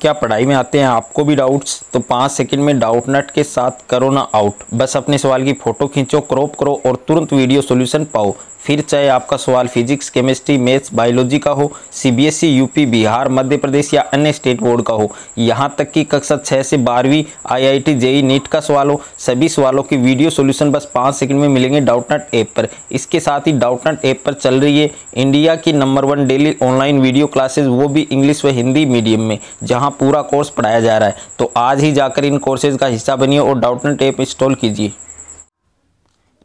क्या पढ़ाई में आते हैं? आपको भी डाउट्स तो पाँच सेकंड में डाउट नट के साथ करो ना आउट बस अपने सवाल की फ़ोटो खींचो क्रॉप करो और तुरंत वीडियो सॉल्यूशन पाओ। फिर चाहे आपका सवाल फिजिक्स, केमिस्ट्री, मैथ्स, बायोलॉजी का हो सीबीएसई यूपी बिहार, मध्य प्रदेश या अन्य स्टेट बोर्ड का हो, यहाँ तक कि कक्षा छः से बारहवीं आईआईटी जेई, नीट का सवाल हो, सभी सवालों की वीडियो सॉल्यूशन बस पाँच सेकंड में मिलेंगे डाउटनट ऐप पर। इसके साथ ही डाउटनट ऐप पर चल रही है इंडिया की number one daily online video classes वो भी इंग्लिश व हिंदी मीडियम में, जहाँ पूरा कोर्स पढ़ाया जा रहा है। तो आज ही जाकर इन कोर्सेज का हिस्सा बनिए और डाउटनट ऐप इंस्टॉल कीजिए।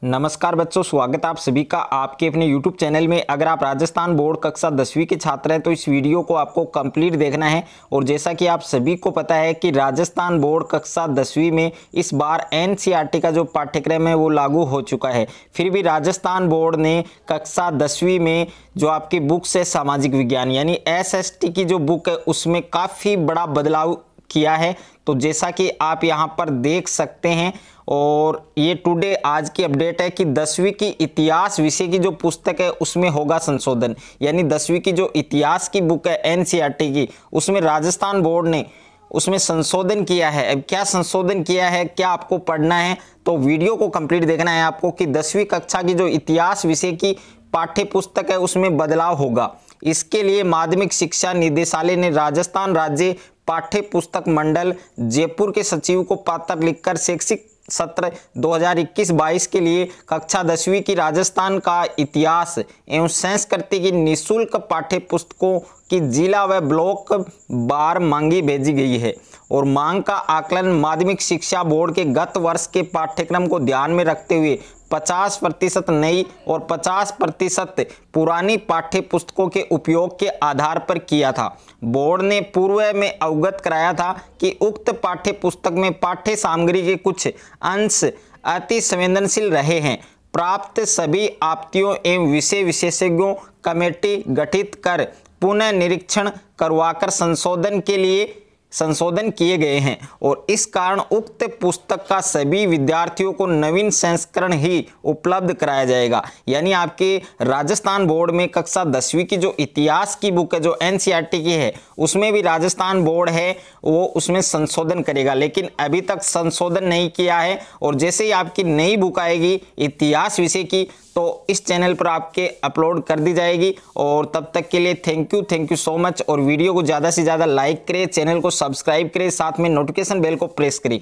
नमस्कार बच्चों, स्वागत आप सभी का आपके अपने YouTube चैनल में। अगर आप राजस्थान बोर्ड कक्षा दसवीं के छात्र हैं तो इस वीडियो को आपको कंप्लीट देखना है। और जैसा कि आप सभी को पता है कि राजस्थान बोर्ड कक्षा दसवीं में इस बार एन का जो पाठ्यक्रम है, वो लागू हो चुका है। फिर भी राजस्थान बोर्ड ने कक्षा दसवीं में जो आपकी बुक्स है, सामाजिक विज्ञान, यानी एसएसटी की जो बुक है, उसमें काफ़ी बड़ा बदलाव किया है। तो जैसा कि आप यहाँ पर देख सकते हैं और ये टुडे आज की अपडेट है कि दसवीं की इतिहास विषय की जो पुस्तक है, उसमें होगा संशोधन। यानी दसवीं की जो इतिहास की बुक है एनसीईआरटी की, उसमें राजस्थान बोर्ड ने उसमें संशोधन किया है। अब क्या संशोधन किया है, क्या आपको पढ़ना है तो वीडियो को कंप्लीट देखना है आपको कि दसवीं कक्षा की जो इतिहास विषय की पाठ्य पुस्तक है, उसमें बदलाव होगा। इसके लिए माध्यमिक शिक्षा निदेशालय ने राजस्थान राज्य पाठ्य पुस्तक मंडल जयपुर के सचिव को पत्र लिखकर शैक्षिक सत्र 2021-22 के लिए कक्षा दसवीं की राजस्थान का इतिहास एवं संस्कृति की निशुल्क पाठ्य पुस्तकों की जिला व ब्लॉक बार मांगी भेजी गई है और मांग का आकलन माध्यमिक शिक्षा बोर्ड के गत वर्ष के पाठ्यक्रम को ध्यान में रखते हुए 50 प्रतिशत नई और 50 प्रतिशत पुरानी पाठ्य पुस्तकों के उपयोग के आधार पर किया था। बोर्ड ने पूर्व में अवगत कराया था कि उक्त पाठ्य पुस्तक में पाठ्य सामग्री के कुछ अंश अति संवेदनशील रहे हैं। प्राप्त सभी आपतियों एवं विषय विशेषज्ञों, कमेटी गठित कर पुनः निरीक्षण करवाकर संशोधन के लिए संशोधन किए गए हैं और इस कारण उक्त पुस्तक का सभी विद्यार्थियों को नवीन संस्करण ही उपलब्ध कराया जाएगा। यानी आपके राजस्थान बोर्ड में कक्षा दसवीं की जो इतिहास की बुक है, जो एन की है, उसमें भी राजस्थान बोर्ड है, वो उसमें संशोधन करेगा। लेकिन अभी तक संशोधन नहीं किया है और जैसे ही आपकी नई बुक आएगी इतिहास विषय की तो इस चैनल पर आपके अपलोड कर दी जाएगी। और तब तक के लिए thank you thank you so much और वीडियो को ज़्यादा से ज़्यादा लाइक करें, चैनल को सब्सक्राइब करें साथ में नोटिफिकेशन बेल को प्रेस करें।